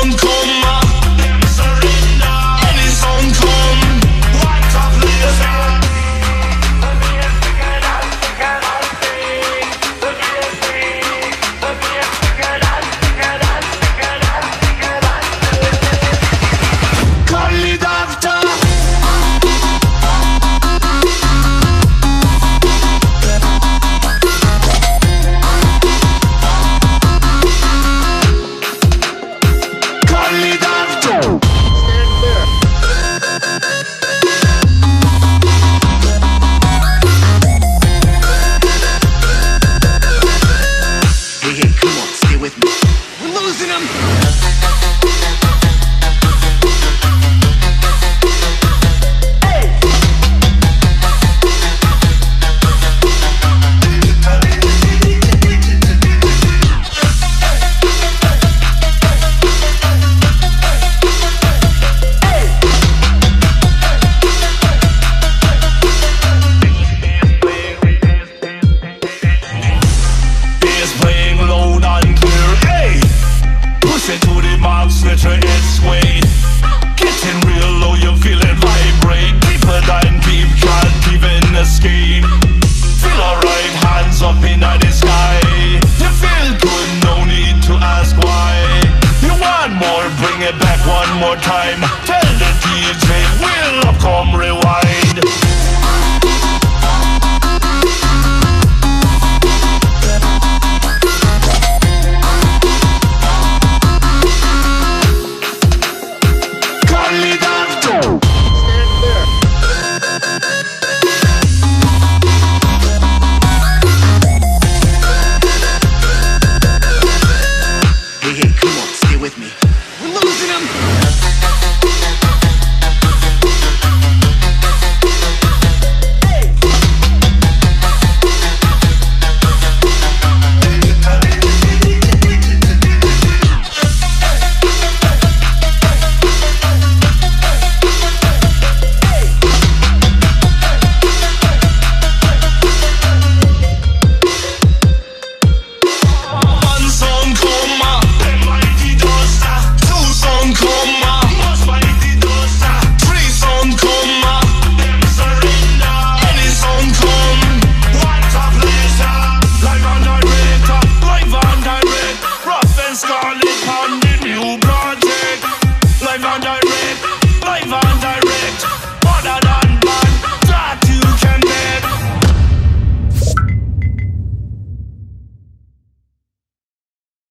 sound come Call the doctor. Hey, hey, come on, stay with me. We're losing them. is playing loud and clear Hey! Push it to the max, let your head sway Getting real low, you feel it vibrate. Deeper than deep, can't even escape. Feel alright, hands up in the sky. You feel good, no need to ask why. You want more, bring it back one more time.